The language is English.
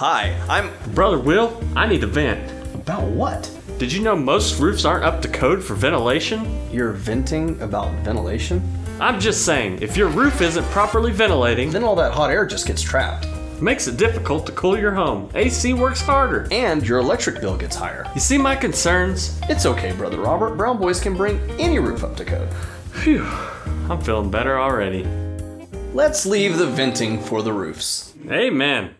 Hi, I'm. Brother Will, I need to vent. About what? Did you know most roofs aren't up to code for ventilation? You're venting about ventilation? I'm just saying, if your roof isn't properly ventilating, Then all that hot air just gets trapped. makes it difficult to cool your home. AC works harder. And your electric bill gets higher. You see my concerns? It's okay, Brother Robert. Brown Boys can bring any roof up to code. Phew, I'm feeling better already. Let's leave the venting for the roofs. Amen.